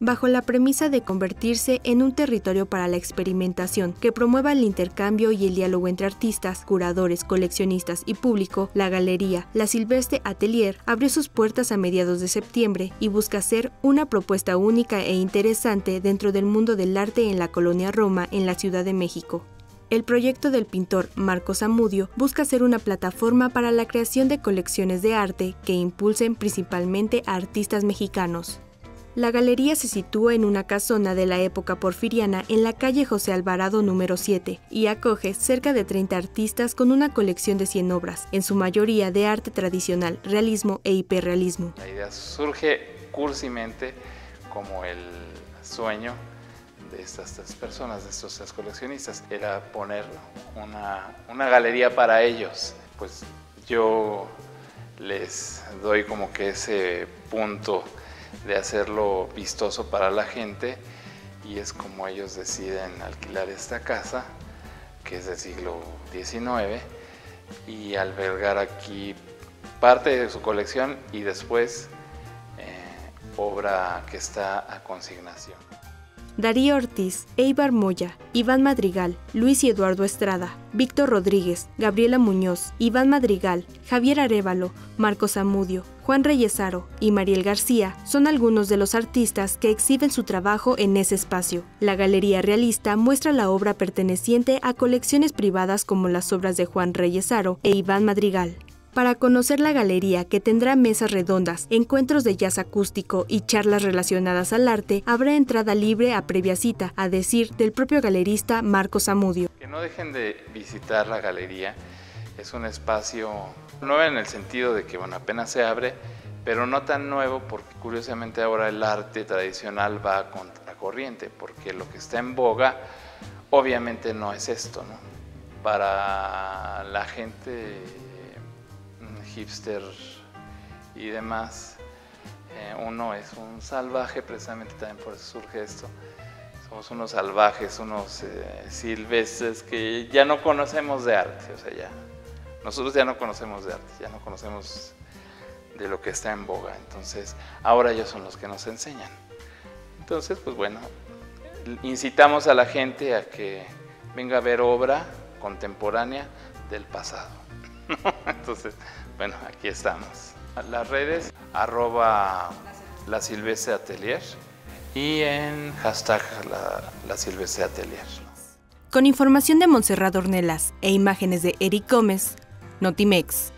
bajo la premisa de convertirse en un territorio para la experimentación que promueva el intercambio y el diálogo entre artistas, curadores, coleccionistas y público, la galería La Silvestre Atelier abrió sus puertas a mediados de septiembre y busca ser una propuesta única e interesante dentro del mundo del arte en la colonia Roma en la Ciudad de México. El proyecto del pintor Marcos Amudio busca ser una plataforma para la creación de colecciones de arte que impulsen principalmente a artistas mexicanos. La galería se sitúa en una casona de la época porfiriana en la calle José Alvarado número 7 y acoge cerca de 30 artistas con una colección de 100 obras, en su mayoría de arte tradicional, realismo e hiperrealismo. La idea surge cursimente como el sueño de estas tres personas, de estos tres coleccionistas, era poner una, una galería para ellos. Pues yo les doy como que ese punto de hacerlo vistoso para la gente y es como ellos deciden alquilar esta casa, que es del siglo XIX, y albergar aquí parte de su colección y después eh, obra que está a consignación. Darío Ortiz, Eibar Moya, Iván Madrigal, Luis y Eduardo Estrada, Víctor Rodríguez, Gabriela Muñoz, Iván Madrigal, Javier Arevalo, Marcos Amudio, Juan Reyesaro y Mariel García son algunos de los artistas que exhiben su trabajo en ese espacio. La Galería Realista muestra la obra perteneciente a colecciones privadas como las obras de Juan Reyesaro e Iván Madrigal. Para conocer la galería, que tendrá mesas redondas, encuentros de jazz acústico y charlas relacionadas al arte, habrá entrada libre a previa cita, a decir del propio galerista Marcos Amudio. Que no dejen de visitar la galería, es un espacio nuevo en el sentido de que bueno, apenas se abre, pero no tan nuevo porque curiosamente ahora el arte tradicional va a contracorriente, porque lo que está en boga obviamente no es esto, ¿no? Para la gente hipster y demás. Eh, uno es un salvaje, precisamente también por eso surge esto. Somos unos salvajes, unos eh, silvestres que ya no conocemos de arte, o sea, ya. Nosotros ya no conocemos de arte, ya no conocemos de lo que está en boga. Entonces, ahora ellos son los que nos enseñan. Entonces, pues bueno, incitamos a la gente a que venga a ver obra contemporánea del pasado. Entonces, bueno, aquí estamos. Las redes, arroba la Silvestre Atelier y en hashtag la, la Atelier. Con información de Montserrat Ornelas e imágenes de Eric Gómez, Notimex.